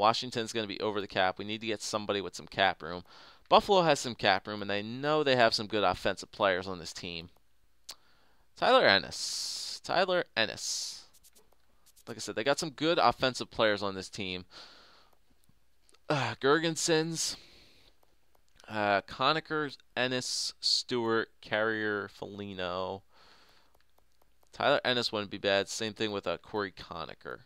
Washington's going to be over the cap. We need to get somebody with some cap room. Buffalo has some cap room, and they know they have some good offensive players on this team. Tyler Ennis. Tyler Ennis. Like I said, they got some good offensive players on this team. Uh, Girgensons, uh, Conacher, Ennis, Stewart, Carrier, Foligno. Tyler Ennis wouldn't be bad. Same thing with uh, Cory Conacher.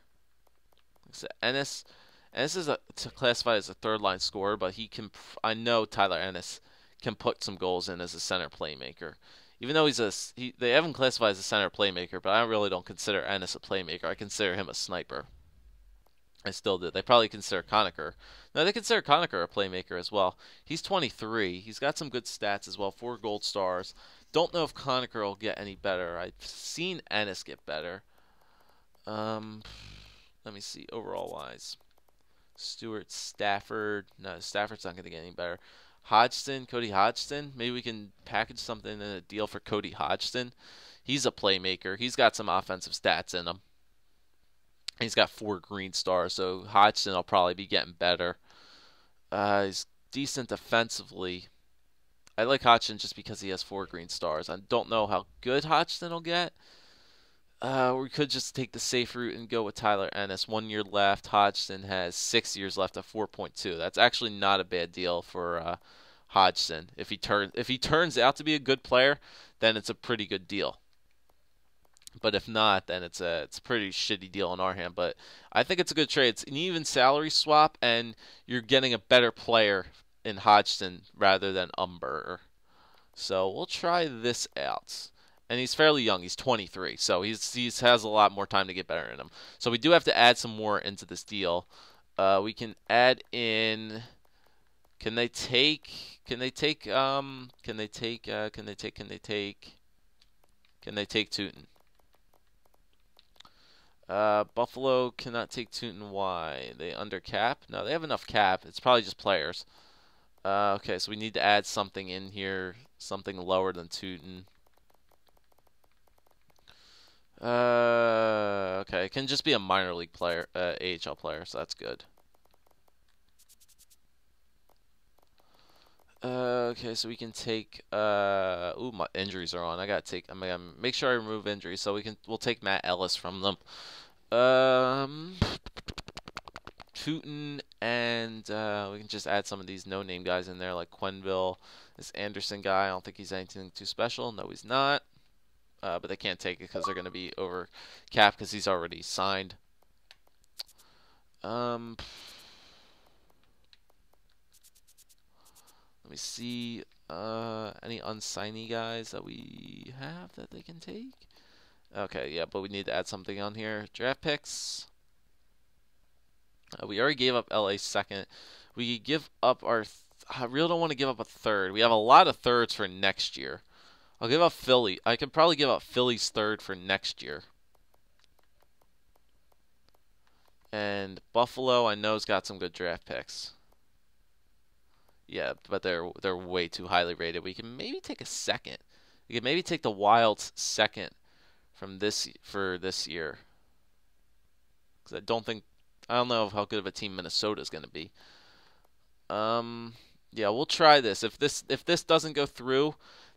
Like I said, Ennis, Ennis is a, classified as a third line scorer, but he can. I know Tyler Ennis can put some goals in as a center playmaker. Even though he's a, he, they haven't classified as a center playmaker, but I really don't consider Ennis a playmaker. I consider him a sniper. I still do. They probably consider Conacher. No, they consider Conacher a playmaker as well. He's 23. He's got some good stats as well. Four gold stars. Don't know if Conacher will get any better. I've seen Ennis get better. Um, let me see overall wise. Stewart, Stafford. No, Stafford's not going to get any better. Hodgson, Cody Hodgson. Maybe we can package something in a deal for Cody Hodgson. He's a playmaker. He's got some offensive stats in him. He's got four green stars, so Hodgson will probably be getting better. Uh, he's decent defensively. I like Hodgson just because he has four green stars. I don't know how good Hodgson will get. Uh, we could just take the safe route and go with Tyler Ennis. One year left. Hodgson has six years left at 4.2. That's actually not a bad deal for uh, Hodgson. If he turns if he turns out to be a good player, then it's a pretty good deal. But if not, then it's a it's a pretty shitty deal on our hand. But I think it's a good trade. It's an even salary swap, and you're getting a better player in Hodgson rather than Umber. So we'll try this out. And he's fairly young. He's 23, so he's he's has a lot more time to get better in him. So we do have to add some more into this deal. Uh, we can add in. Can they take? Can they take? Um. Can they take? Uh, can they take? Can they take? Can they take Tyutin? Uh, Buffalo cannot take Tyutin. Why? They under cap? No, they have enough cap. It's probably just players. Uh, okay, so we need to add something in here, something lower than Tyutin. Uh, okay, it can just be a minor league player, uh, AHL player, so that's good. Uh, okay, so we can take. Uh, ooh, my injuries are on. I gotta take. I'm gonna make sure I remove injuries, so we can. We'll take Matt Ellis from them. Um, Tyutin and uh, we can just add some of these no-name guys in there, like Quenneville. This Anderson guy, I don't think he's anything too special. No, he's not. Uh, but they can't take it because they're going to be over cap because he's already signed. Um, let me see uh, any unsigny guys that we have that they can take. Okay, yeah, but we need to add something on here. Draft picks. Uh, we already gave up LA second. We give up our. I really don't want to give up a third. We have a lot of thirds for next year. I'll give up Philly. I could probably give up Philly's third for next year. And Buffalo, I know, has got some good draft picks. Yeah, but they're they're way too highly rated. We can maybe take a second. We can maybe take the Wild's second from this for this year. Because I don't think I don't know how good of a team Minnesota is going to be. Um, yeah, we'll try this. If this if this doesn't go through,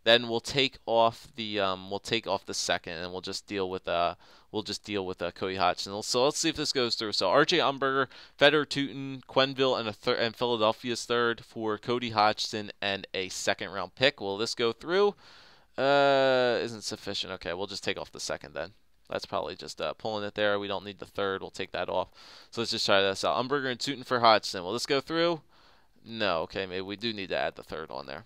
then we'll take off the um we'll take off the second and we'll just deal with uh we'll just deal with uh, Cody Hodgson. So let's see if this goes through. So R.J. Umberger, Fedor Tyutin, Quenneville, and a third and Philadelphia's third for Cody Hodgson and a second round pick. Will this go through? Uh, isn't sufficient. Okay, we'll just take off the second then. That's probably just uh, pulling it there. We don't need the third. We'll take that off. So let's just try this out. Umberger and Tyutin for Hodgson. Will this go through? No. Okay, maybe we do need to add the third on there.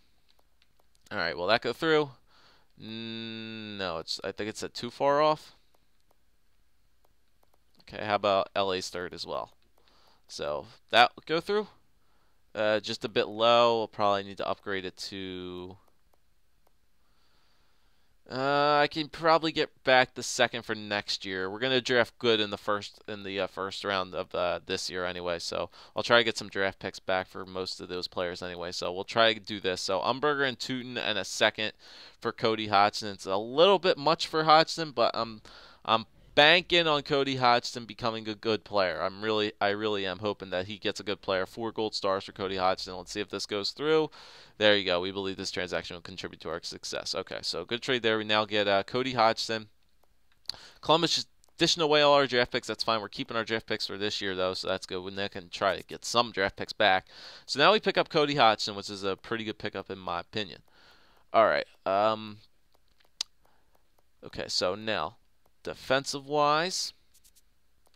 All right, will that go through? No, it's. I think it's a too far off. Okay, how about LA's third as well? So that will go through. Uh, just a bit low. We'll probably need to upgrade it to uh, I can probably get back the second for next year. We're gonna draft good in the first in the uh, first round of uh, this year anyway, so I'll try to get some draft picks back for most of those players anyway. So we'll try to do this. So Umberger and Tyutin and a second for Cody Hodgson. It's a little bit much for Hodgson, but I'm I'm banking on Cody Hodgson becoming a good player. I'm really, I really am hoping that he gets a good player. Four gold stars for Cody Hodgson. Let's see if this goes through. There you go. We believe this transaction will contribute to our success. Okay, so good trade there. We now get uh, Cody Hodgson. Columbus just dishing away all our draft picks. That's fine. We're keeping our draft picks for this year, though, so that's good. We can try to get some draft picks back. So now we pick up Cody Hodgson, which is a pretty good pickup in my opinion. All right. Um, okay, so now defensive wise,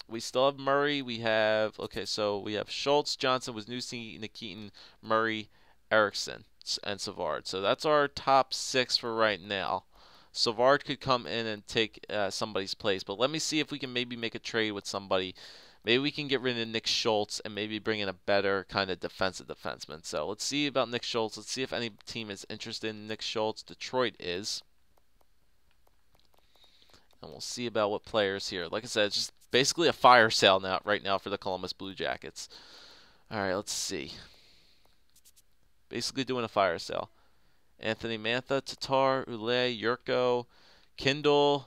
we still have Murray. We have okay, so we have Schultz, Johnson, Wisniewski, Nikitin, Murray, Erixon, and Savard. So that's our top six for right now. Savard could come in and take uh, somebody's place, but let me see if we can maybe make a trade with somebody. Maybe we can get rid of Nick Schultz and maybe bring in a better kind of defensive defenseman. So let's see about Nick Schultz. Let's see if any team is interested in Nick Schultz. Detroit is. And we'll see about what players here. Like I said, it's just basically a fire sale now right now for the Columbus Blue Jackets. All right, let's see. Basically doing a fire sale. Anthony Mantha, Tatar, Ule, Jurco, Kindl,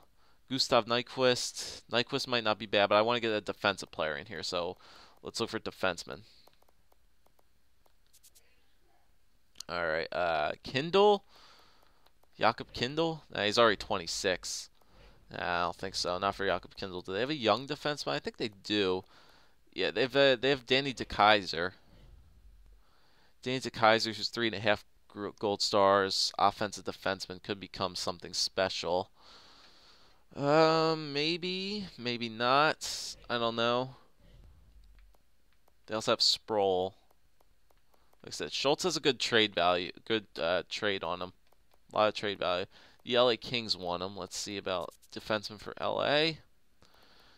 Gustav Nyquist. Nyquist might not be bad, but I want to get a defensive player in here, so let's look for defensemen. All right, uh, Kindl, Jakub Kindl. Nah, he's already 26. I don't think so. Not for Jakub Kindl. Do they have a young defenseman? I think they do. Yeah, they've uh, they have Danny DeKeyser. Danny DeKeyser, who's three and a half gold stars, offensive defenseman, could become something special. Um, maybe, maybe not. I don't know. They also have Sproul. Like I said, Schultz has a good trade value, good uh, trade on him. A lot of trade value. The LA Kings want him. Let's see about defenseman for LA.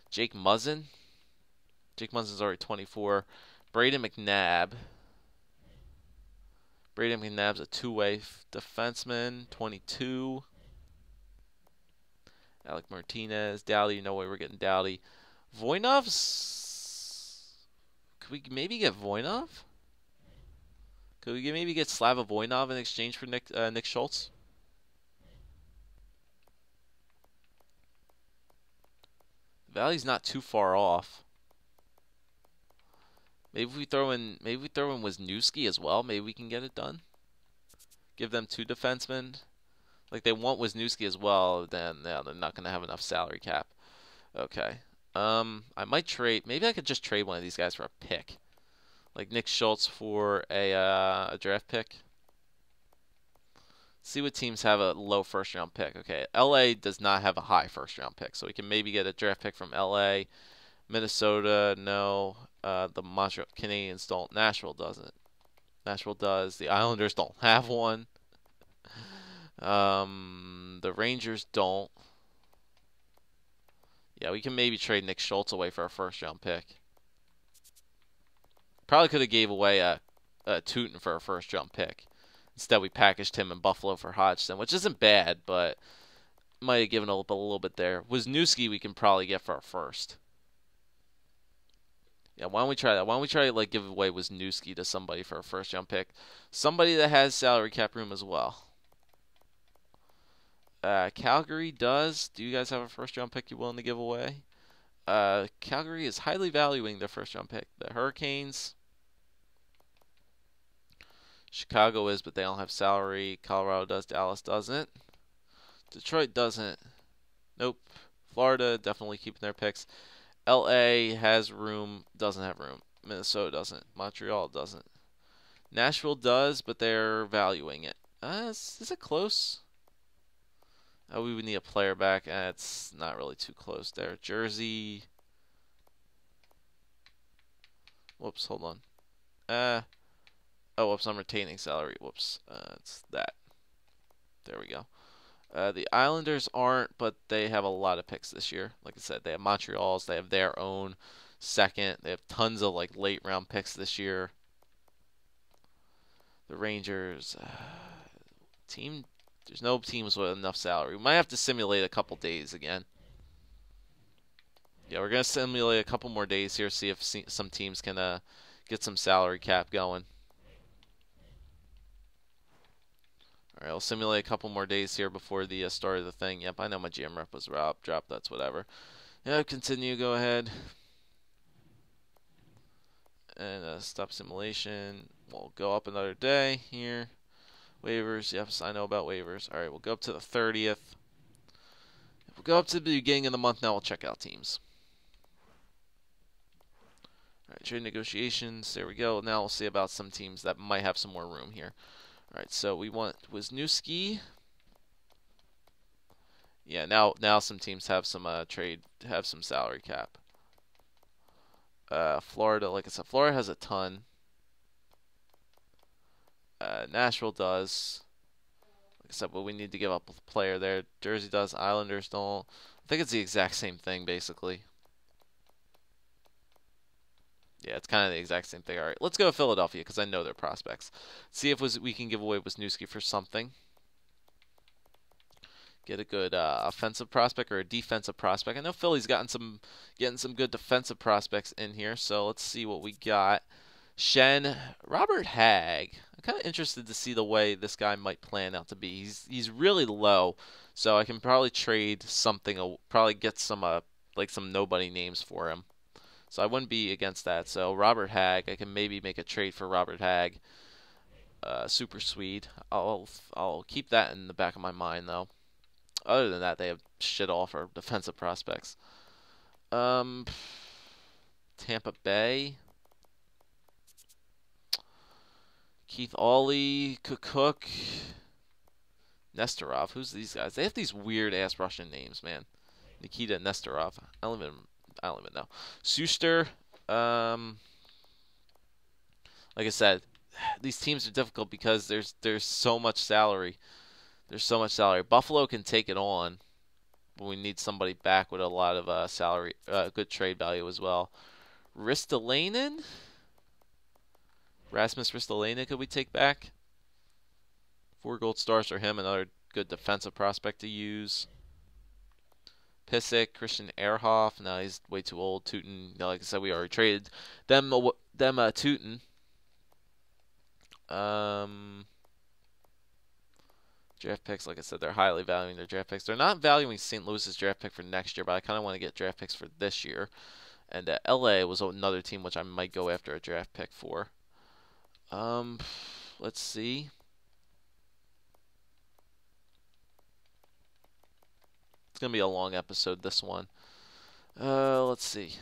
Jake Muzzin. Jake Muzzin's already 24. Brayden McNabb. Brayden McNabb's a two-way defenseman, 22. Alec Martinez, Doughty, no way we're getting Doughty. Voinov's. Could we maybe get Voinov? Could we maybe get Slava Voinov in exchange for Nick uh, Nick Schultz? Valley's not too far off. Maybe we throw in maybe we throw in Wisniewski as well. Maybe we can get it done. Give them two defensemen. Like they want Wisniewski as well, then yeah, they're not gonna have enough salary cap. Okay. Um I might trade maybe I could just trade one of these guys for a pick. Like Nick Schultz for a uh, a draft pick. See what teams have a low first round pick. Okay, LA does not have a high first round pick, so we can maybe get a draft pick from LA. Minnesota, no. Uh, the Montreal Canadiens don't. Nashville doesn't. Nashville does. The Islanders don't have one. Um, the Rangers don't. Yeah, we can maybe trade Nick Schultz away for a first round pick. Probably could have gave away a, a Tyutin for a first round pick. Instead, we packaged him in Buffalo for Hodgson, which isn't bad, but might have given little, a little bit there. Wisniewski we can probably get for our first. Yeah, why don't we try that? Why don't we try to like give away Wisniewski to somebody for a first round pick? Somebody that has salary cap room as well. Uh, Calgary does. Do you guys have a first round pick you're willing to give away? Uh, Calgary is highly valuing their first round pick. The Hurricanes. Chicago is, but they don't have salary. Colorado does. Dallas doesn't. Detroit doesn't. Nope. Florida definitely keeping their picks. LA has room, doesn't have room. Minnesota doesn't. Montreal doesn't. Nashville does, but they're valuing it. Uh, is, is it close? Oh, we would need a player back. Uh, it's not really too close there. Jersey. Whoops, hold on. Uh, oh, whoops, I'm retaining salary. Whoops, uh, it's that. There we go. Uh, the Islanders aren't, but they have a lot of picks this year. Like I said, they have Montreal's. They have their own second. They have tons of like late round picks this year. The Rangers uh, team. There's no teams with enough salary. We might have to simulate a couple days again. Yeah, we're gonna simulate a couple more days here. See if some teams can uh, get some salary cap going. All right, I'll simulate a couple more days here before the uh, start of the thing. Yep, I know my GM rep was dropped. Drop, that's whatever. Yeah, continue. Go ahead. And uh, stop simulation. We'll go up another day here. Waivers. Yes, I know about waivers. All right, we'll go up to the 30th. We'll go up to the beginning of the month now. We'll check out teams. All right, trade negotiations. There we go. Now we'll see about some teams that might have some more room here. All right, so we want Wisniewski. Yeah, now now some teams have some uh, trade have some salary cap. Uh, Florida, like I said, Florida has a ton. Uh, Nashville does. Like I said, but we need to give up a player there. Jersey does. Islanders don't. I think it's the exact same thing, basically. Yeah, it's kind of the exact same thing. All right, let's go to Philadelphia because I know their prospects. See if we can give away Wisniewski for something get a good uh, offensive prospect or a defensive prospect. I know Philly's gotten some getting some good defensive prospects in here, so let's see what we got. Shen Robert Hagg. I'm kind of interested to see the way this guy might plan out to be. He's he's really low, so I can probably trade something. Probably get some uh like some nobody names for him. So I wouldn't be against that. So Robert Hagg, I can maybe make a trade for Robert Hagg. Uh, super sweet. I'll I'll keep that in the back of my mind though. Other than that, they have shit all for defensive prospects. Um, Tampa Bay. Keith Aulie, Cook, Nesterov. Who's these guys? They have these weird ass Russian names, man. Nikita Nesterov. I don't even. I don't even know. Sustr. Um, like I said, these teams are difficult because there's there's so much salary. There's so much salary. Buffalo can take it on, but we need somebody back with a lot of uh, salary, uh, good trade value as well. Ristolainen? Rasmus Ristolainen could we take back? Four gold stars for him, another good defensive prospect to use. Pysyk, Christian Ehrhoff. Now he's way too old. Tyutin, like I said, we already traded them. Them uh, Tyutin. Um, draft picks, like I said, they're highly valuing their draft picks. They're not valuing St. Louis's draft pick for next year, but I kind of want to get draft picks for this year. And uh, LA was another team which I might go after a draft pick for. Um, let's see. It's gonna be a long episode. This one. Uh, let's see.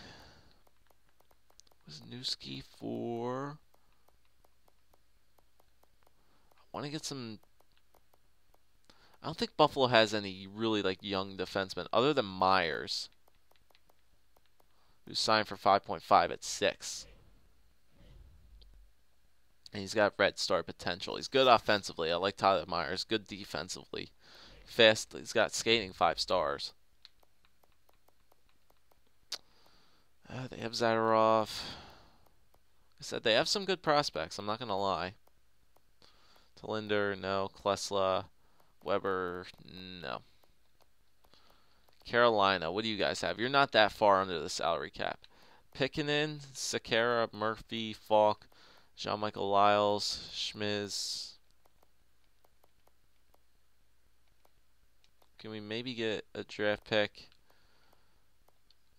Wisniewski for? I want to get some I don't think Buffalo has any really like young defensemen other than Myers, who signed for 5.5 at six. And he's got red star potential. He's good offensively. I like Tyler Myers. Good defensively. Fast. He's got skating five stars. Uh, they have Zadorov. I said they have some good prospects. I'm not gonna lie. Tallinder, no. Klesla. Weber, no. Carolina, what do you guys have? You're not that far under the salary cap. Pitkanen, Sekera, Murphy, Faulk, Jean Michael Liles, Schmiz. Can we maybe get a draft pick?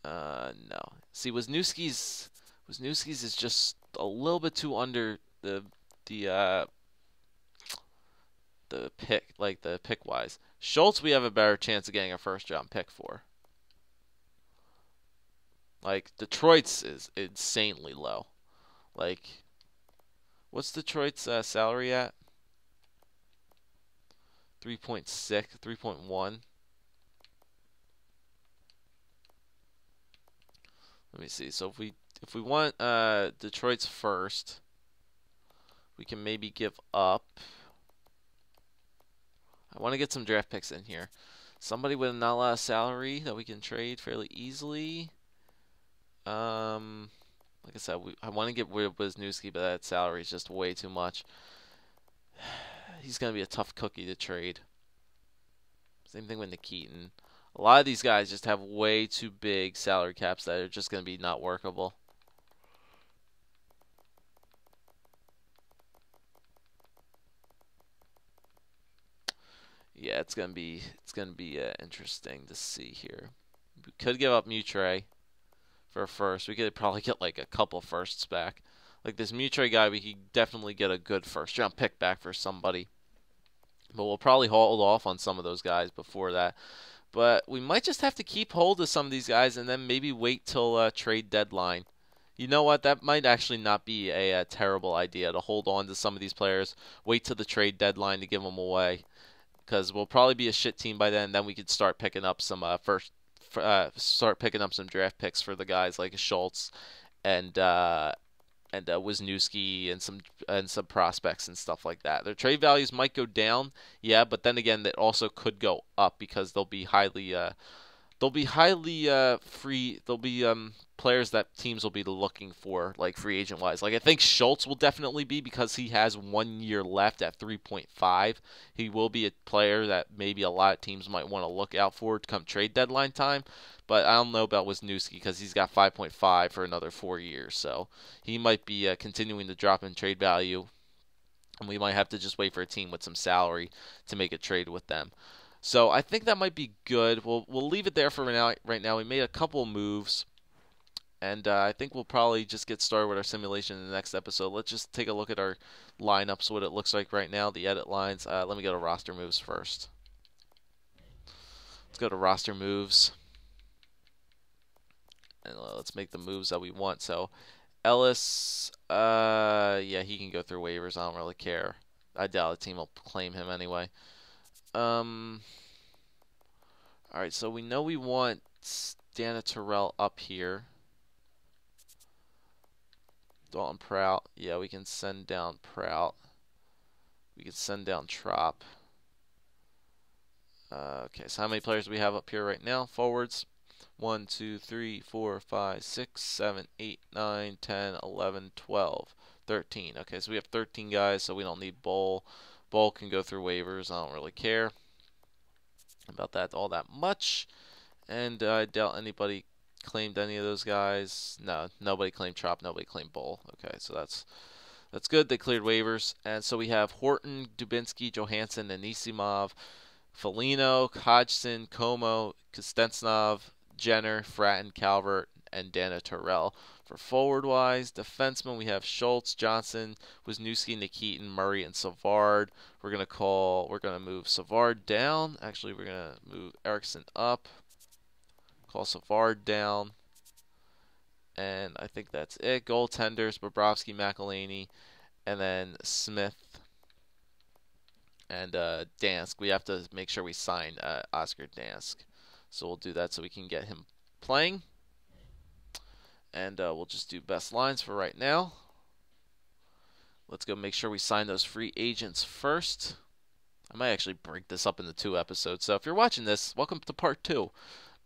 Uh, no. See, Wisniewski's Wisniewski's is just a little bit too under the the uh, the pick, like the pick wise. Schultz, we have a better chance of getting a first round pick for. Like Detroit's is insanely low. Like, what's Detroit's uh, salary at? 3.6, 3.1. Let me see. So if we if we want uh, Detroit's first, we can maybe give up. I want to get some draft picks in here. Somebody with not a lot of salary that we can trade fairly easily. Um, like I said, we, I want to get rid of Wisniewski, but that salary is just way too much. He's going to be a tough cookie to trade. Same thing with Nikitin. A lot of these guys just have way too big salary caps that are just going to be not workable. yeah, it's gonna be it's gonna be uh, interesting to see here. We could give up Mutre for first. We could probably get like a couple firsts back. Like this Mutre guy, we could definitely get a good first round pick back for somebody. But we'll probably hold off on some of those guys before that. But we might just have to keep hold of some of these guys and then maybe wait till uh, trade deadline. You know what? That might actually not be a, a, terrible idea to hold on to some of these players, wait till the trade deadline to give them away, because we'll probably be a shit team by then. Then we could start picking up some uh, first, uh, start picking up some draft picks for the guys like Schultz and uh, and uh, Wisniewski and some and some prospects and stuff like that. Their trade values might go down, yeah, but then again, that also could go up because they'll be highly uh, they'll be highly uh, free. They'll be um, players that teams will be looking for, like free agent wise. Like I think Schultz will definitely be because he has one year left at 3.5. He will be a player that maybe a lot of teams might want to look out for to come trade deadline time. But I don't know about Wisniewski because he's got 5.5 for another four years, so he might be uh, continuing to drop in trade value, and we might have to just wait for a team with some salary to make a trade with them. So I think that might be good. We'll we'll leave it there for right now. Right now, we made a couple moves, and uh, I think we'll probably just get started with our simulation in the next episode. Let's just take a look at our lineups, what it looks like right now, the edit lines. Uh, let me go to roster moves first. Let's go to roster moves and uh, let's make the moves that we want. So Ellis, uh, yeah, he can go through waivers. I don't really care. I doubt the team will claim him anyway. Um, all right, so we know we want Dana Tyrell up here. Dalton Prout. Yeah, we can send down Prout. We can send down Tropp. Uh, okay, so how many players do we have up here right now? Forwards. 1, 2, 3, 4, 5, 6, 7, 8, 9, 10, 11, 12, 13. Okay, so we have 13 guys, so we don't need Boll. Boll can go through waivers. I don't really care about that all that much. And uh, I doubt anybody claimed any of those guys. No, nobody claimed Tropp. Nobody claimed Boll. Okay, so that's that's good. They cleared waivers. And so we have Horton, Dubinsky, Johansen, Anisimov, Foligno, Hodgson, Comeau, Kuznetsov, Jenner, Fratton, Calvert, and Dana Tyrell. For forward wise, defensemen, we have Schultz, Johnson, Wisniewski, Nikitin, Murray, and Savard. We're gonna call. We're gonna move Savard down. Actually, we're gonna move Erixon up. Call Savard down. And I think that's it. Goaltenders: Bobrovsky, McElhinney, and then Smith and uh, Dansk. We have to make sure we sign uh, Oscar Dansk. So we'll do that so we can get him playing. And uh, we'll just do best lines for right now. Let's go make sure we sign those free agents first. I might actually break this up into two episodes. So if you're watching this, welcome to part two.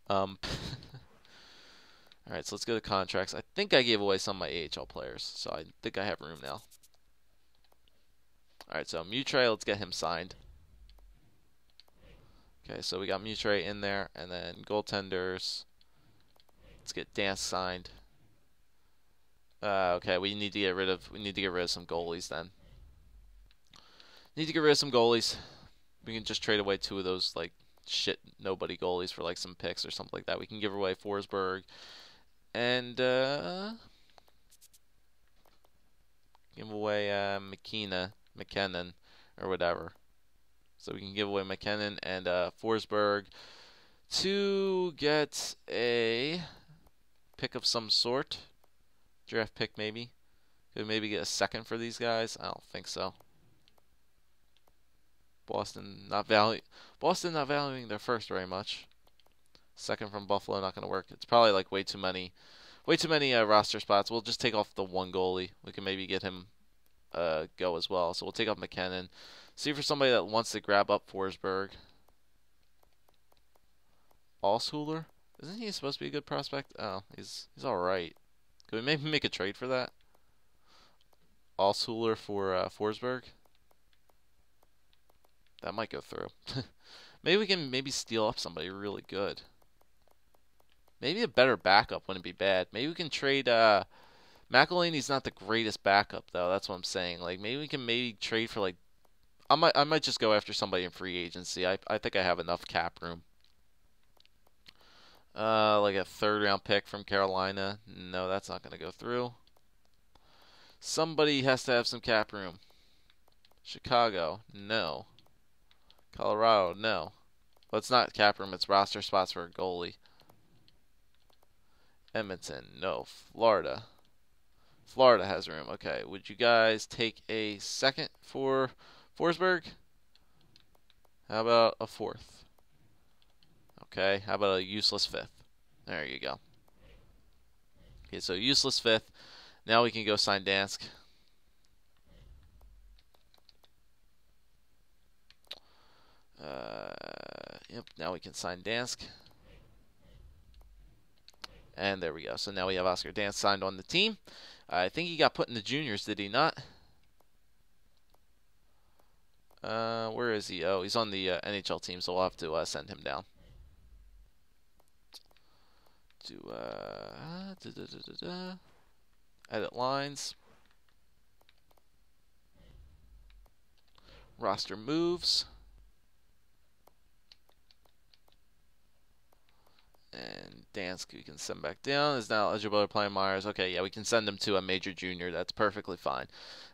Um, all right, so let's go to contracts. I think I gave away some of my AHL players, so I think I have room now. All right, so Mutre, let's get him signed. Okay, so we got Mutre in there, and then goaltenders. Let's get Dance signed. Uh, okay, we need to get rid of we need to get rid of some goalies then. Need to get rid of some goalies. We can just trade away two of those like shit nobody goalies for like some picks or something like that. We can give away Forsberg and uh, give away uh, McKenna, McKinnon or whatever. So we can give away McKinnon and uh, Forsberg to get a pick of some sort. Draft pick, maybe. Could maybe get a second for these guys. I don't think so. Boston not value Boston not valuing their first very much. Second from Buffalo not going to work. It's probably like way too many, way too many uh, roster spots. We'll just take off the one goalie. We can maybe get him uh, go as well. So we'll take off McKinnon. See for somebody that wants to grab up Forsberg. Alshuler? Isn't he supposed to be a good prospect? Oh, he's he's all right. Could we maybe make a trade for that? Alshuler for uh, Forsberg? That might go through. maybe we can maybe steal up somebody really good. Maybe a better backup wouldn't be bad. Maybe we can trade. Uh, McElhinney's not the greatest backup though. That's what I'm saying. Like maybe we can maybe trade for like I might I might just go after somebody in free agency. I I think I have enough cap room. Uh, like a third round pick from Carolina. No, that's not going to go through. Somebody has to have some cap room. Chicago, no. Colorado, no. Well, it's not cap room, it's roster spots for a goalie. Edmonton, no. Florida. Florida has room. Okay, would you guys take a second for Forsberg? How about a fourth? Okay, how about a useless fifth? There you go. Okay, so useless fifth. Now we can go sign Dansk. Uh, yep, now we can sign Dansk. And there we go. So now we have Oscar Dansk signed on the team. I think he got put in the juniors, did he not? Uh, where is he? Oh, he's on the uh, NHL team, so we'll have to uh, send him down. To uh, da, da, da, edit lines, roster moves. And Dansk, we can send back down. Is now eligible to play Myers. Okay, yeah, we can send him to a major junior. That's perfectly fine.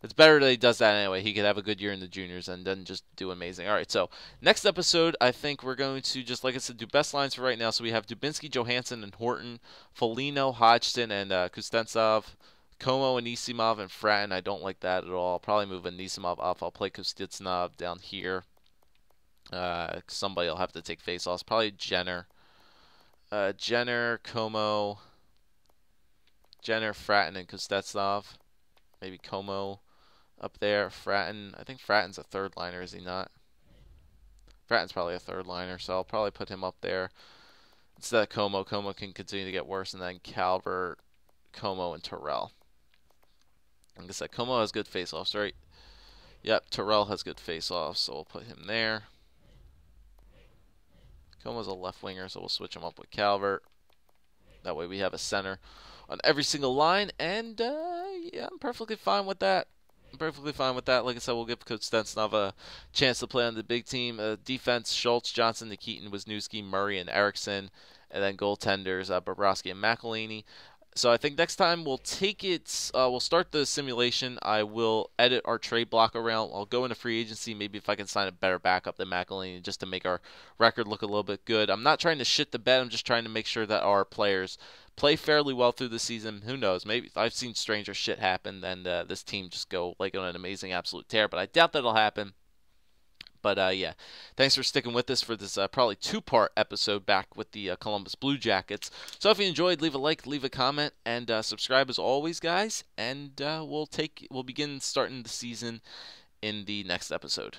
It's better that he does that anyway. He could have a good year in the juniors and then just do amazing. All right, so next episode, I think we're going to just, like I said, do best lines for right now. So we have Dubinsky, Johansen, and Horton, Foligno, Hodgson, and uh, Kuznetsov. Comeau, and Anisimov, and Fratton. I don't like that at all. I'll probably move Anisimov up. I'll play Kuznetsov down here. Uh, somebody will have to take face offs. Probably Jenner uh, Jenner, Comeau, Jenner, Fratton, and Kuznetsov. Maybe Comeau up there. Fratton. I think Fratton's a third liner, is he not? Fratton's probably a third liner, so I'll probably put him up there. Instead of Comeau, Comeau can continue to get worse, and then Calvert, Comeau, and Tyrell. Like I said, Comeau has good face-offs, right? Yep, Tyrell has good face-offs, so we'll put him there. Comeau's a left winger, so we'll switch him up with Calvert. That way we have a center on every single line, and uh, yeah, I'm perfectly fine with that. I'm perfectly fine with that. Like I said, we'll give Kuznetsov a chance to play on the big team. Uh, defense: Schultz, Johnson, Nikitin, Wisniewski, Murray, and Erixon. And then goaltenders: uh, Bobrovsky and McElhinney. So I think next time we'll take it. Uh, we'll start the simulation. I will edit our trade block around. I'll go into free agency. Maybe if I can sign a better backup than McElhinney, just to make our record look a little bit good. I'm not trying to shit the bed. I'm just trying to make sure that our players play fairly well through the season. Who knows? Maybe I've seen stranger shit happen than uh, this team just go like on an amazing absolute tear. But I doubt that'll happen. But uh, yeah, thanks for sticking with us for this uh, probably two-part episode back with the uh, Columbus Blue Jackets. So if you enjoyed, leave a like, leave a comment, and uh, subscribe as always, guys. And uh, we'll take we'll begin starting the season in the next episode.